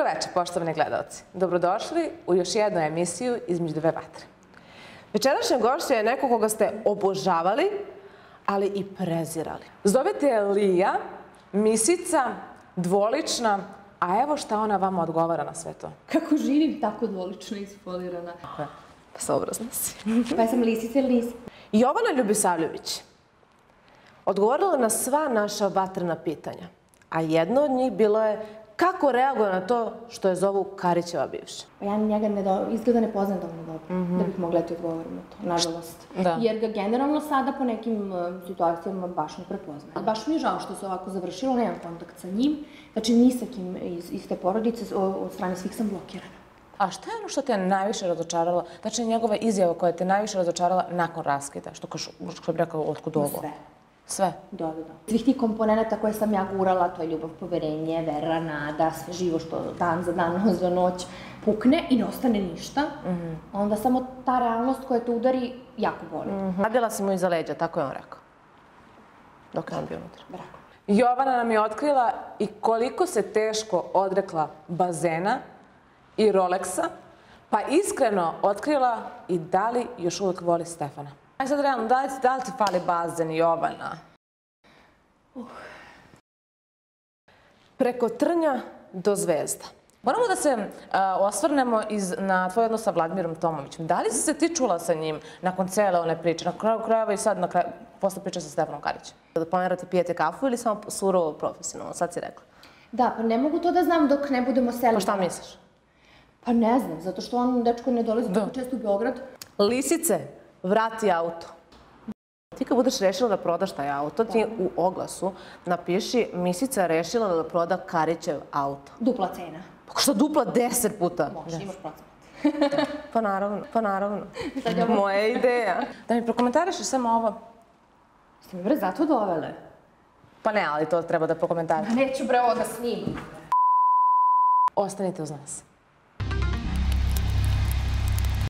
Dobro večer, poštovani gledalci. Dobrodošli u još jednu emisiju između dve vatre. Večerašnja gošća je neko koga ste obožavali, ali i prezirali. Zovete je Lija, misica, dvolična, a evo šta ona vama odgovara na sve to. Kako živim tako dvolično isfolirana. Pa, saobrazna si. Pa sam lisica ili nisi? Jovana Ljubisavljević odgovorila na sva naša vatrena pitanja, a jedno od njih bilo je kako reaguje na to što je zovu Karićeva bivša. Ja njega ne do, izgleda ne poznam dovoljno dobro, mm -hmm. da bih mogla ti odgovorim na to, nažalost. Da. Jer ga generalno sada po nekim uh, situacijama baš ne prepoznajem. Baš mi je žao što se ovako završilo, nemam kontakt sa njim, znači ni sa kim iz, iz te porodice, od strane svih sam blokirana. A šta je ono što te najviše razočaralo? Znači, njegova izjava koja te najviše razočarala nakon raskida? Što, kaš, što bi rekao, otkud ovo? Sve. Sve? Da, da, da. Svih tih komponenta koje sam ja gurala, to je ljubav, poverenje, vera, nada, sve živo što dan za dan, noć za noć, pukne i ne ostane ništa. Mm -hmm. Onda samo ta realnost koja te udari jako boli. Mm -hmm. Radila si mu iza leđa, tako je on rekao. Dok je on bio unutra. Brako. Jovana nam je otkrila i koliko se teško odrekla bazena i Rolexa, pa iskreno otkrila i da li još uvek voli Stefana. Aj sad realno, da li, da li ti fali bazen Jovana? Uh. Preko trnja do zvezda. Moramo da se uh, osvrnemo iz, na tvoj odnos sa Vladimirom Tomovićem. Da li si se ti čula sa njim nakon cele one priče, na kraju krajeva i sad na kraju, posle priče sa Stefanom Karićem? Da pomerate pijete kafu ili samo surovo profesionalno? Sad si rekla. Da, pa ne mogu to da znam dok ne budemo seli. Pa šta misliš? Pa ne znam, zato što on, dečko, ne dolazi da. tako često u Beograd. Lisice, vrati auto. Ti kad budeš rešila da prodaš taj auto, ti u oglasu napiši Misica rešila da proda Karićev auto. Dupla cena. Pa što dupla deset puta? Može, imaš procenat. pa naravno, pa naravno. Moja ideja. Da mi prokomentariš samo ovo. Ste mi bre zato dovele? Pa ne, ali to treba da prokomentariš. Neću bre ovo da snimim. Ostanite uz nas.